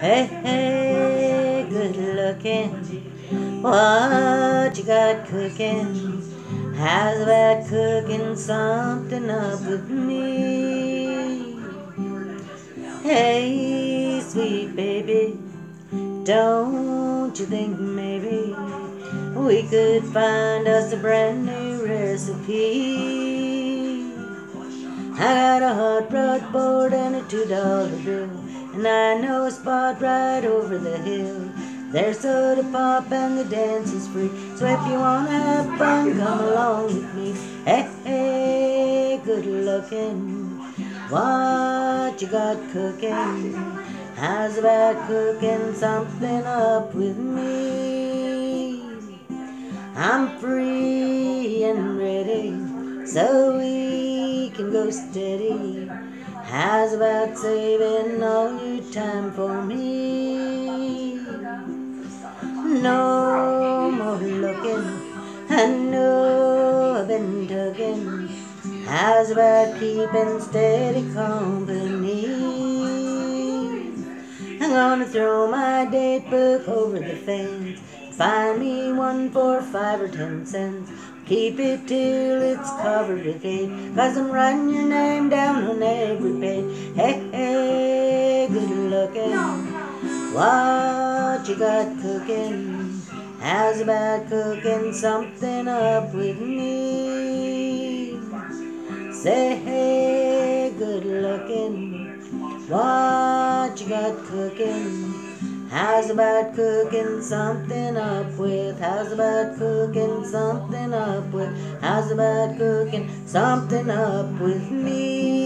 Hey, hey, good looking. What you got cooking? How's about cooking something up with me? Hey, sweet baby, don't you think maybe we could find us a brand new recipe? I got a hot rod Ford and a two dollar bill, and I know a spot right over the hill. There's soda pop and the dance is free. So if you wanna have fun, come along with me. Hey, hey, good looking. What you got cooking? How's about cooking something up with me? I'm free and ready, so we can go steady. How's about saving all your time for me? No more looking, I know I've been tugging. How's about keeping steady company? I'm gonna throw my date book over the fence. Find me one for five or ten cents. Keep it till it's covered with eight. Cause I'm writing your name down on every page. Hey, hey, good looking. What you got cooking? How's about cooking something up with me? Say, hey, good looking. What you got cooking? How's about cooking something up with? How's about cooking something up with? How's about cooking something up with me?